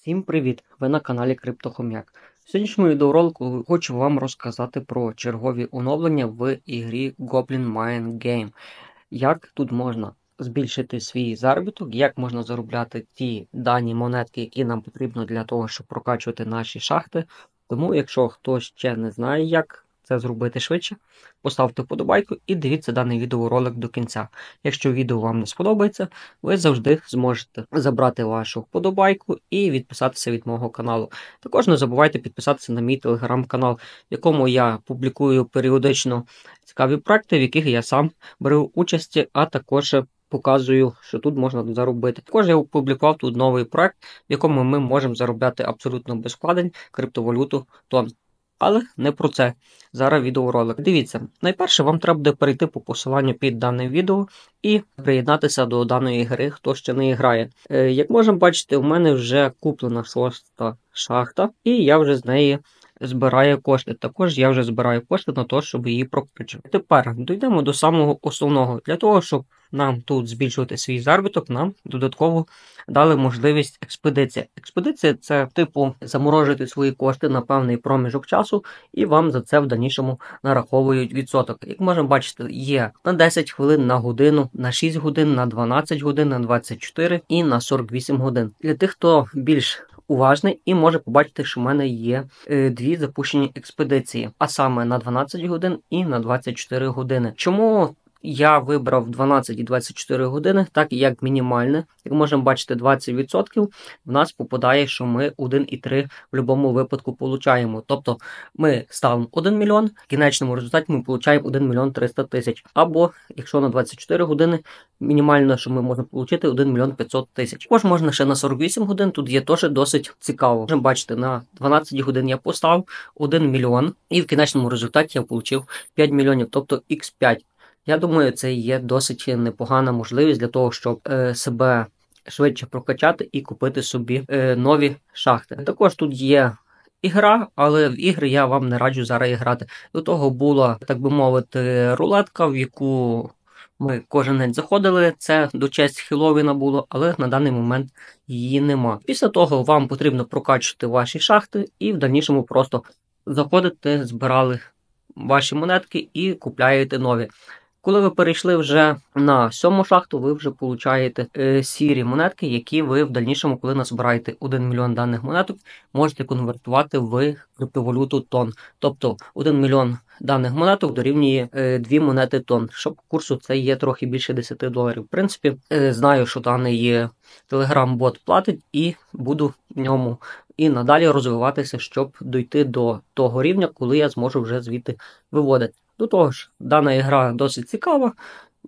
Всім привіт! Ви на каналі Криптохом'як. В сьогоднішньому відеоролику хочу вам розказати про чергові оновлення в ігрі Goblin Mine Game. Як тут можна збільшити свій заробіток, як можна заробляти ті дані монетки, які нам потрібно для того, щоб прокачувати наші шахти. Тому, якщо хтось ще не знає, як це зробити швидше, поставте вподобайку і дивіться даний відеоролик до кінця. Якщо відео вам не сподобається, ви завжди зможете забрати вашу вподобайку і відписатися від мого каналу. Також не забувайте підписатися на мій телеграм-канал, в якому я публікую періодично цікаві проекти, в яких я сам беру участь, а також показую, що тут можна заробити. Також я опублікував тут новий проект, в якому ми можемо заробляти абсолютно без вкладень криптовалюту тон. Але не про це. Зараз відеоролик. Дивіться, найперше вам треба буде перейти по посиланню під даним відео і приєднатися до даної гри, хто ще не грає. Е, як можемо бачити, у мене вже куплена шоста шахта, і я вже з неї збираю кошти. Також я вже збираю кошти на те, щоб її прокачувати. Тепер дійдемо до самого основного. Для того, щоб нам тут збільшувати свій заробіток, нам додатково дали можливість експедиції. Експедиція це типу заморожити свої кошти на певний проміжок часу, і вам за це в дальнішому нараховують відсоток. Як можемо бачити, є на 10 хвилин на годину, на 6 годин, на 12 годин, на 24 і на 48 годин. Для тих, хто більш уважний і може побачити, що в мене є е, дві запущені експедиції, а саме на 12 годин і на 24 години. Чому я вибрав 12 і 24 години, так як мінімальне. Як можемо бачити, 20% в нас попадає, що ми 1,3 в будь-якому випадку получаємо. Тобто ми ставимо 1 мільйон, в кінечному результаті ми получаємо 1 мільйон 300 тисяч. Або, якщо на 24 години, мінімально, що ми можемо отримати 1 мільйон 500 тисяч. Також можна ще на 48 годин, тут є теж досить цікаво. Можемо бачити, на 12 годин я поставив 1 мільйон, і в кінечному результаті я отримав 5 мільйонів, тобто X5. Я думаю, це є досить непогана можливість для того, щоб е, себе швидше прокачати і купити собі е, нові шахти. Також тут є ігра, але в ігри я вам не раджу зараз грати. До того була, так би мовити, рулетка, в яку ми кожен день заходили. Це до честь Хіловіна було, але на даний момент її нема. Після того вам потрібно прокачувати ваші шахти і в дальнішому просто заходите, збирали ваші монетки і купляєте нові. Коли ви перейшли вже на сьому шахту, ви вже получаєте е, сірі монетки, які ви в дальнішому, коли назбираєте 1 мільйон даних монеток, можете конвертувати в криптовалюту тон. Тобто 1 мільйон даних монеток дорівнює е, 2 монети тон. Щоб курсу це є трохи більше 10 доларів. В принципі, е, знаю, що даний телеграм-бот платить, і буду в ньому і надалі розвиватися, щоб дойти до того рівня, коли я зможу вже звідти виводити. До того ж, дана гра досить цікава,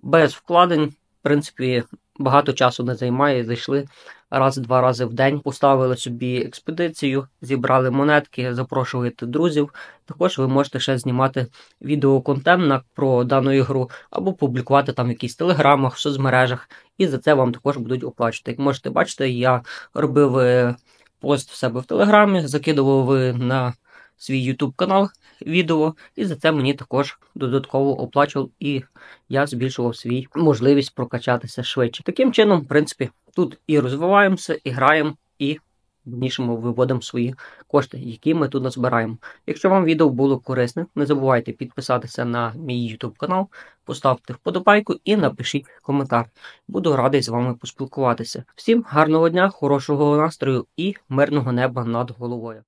без вкладень, в принципі, багато часу не займає. Зайшли раз-два рази в день, поставили собі експедицію, зібрали монетки, запрошуєте друзів. Також ви можете ще знімати відеоконтент про дану ігру або публікувати там якісь телеграмах, в соцмережах, і за це вам також будуть оплачувати. Як можете бачити, я робив е, пост в себе в телеграмі, закидував на свій YouTube канал відео, і за це мені також додатково оплачував, і я збільшував свій можливість прокачатися швидше. Таким чином, в принципі, тут і розвиваємося, і граємо, і дальнішому виводимо свої кошти, які ми тут назбираємо. Якщо вам відео було корисне, не забувайте підписатися на мій YouTube канал, поставте вподобайку і напишіть коментар. Буду радий з вами поспілкуватися. Всім гарного дня, хорошого настрою і мирного неба над головою.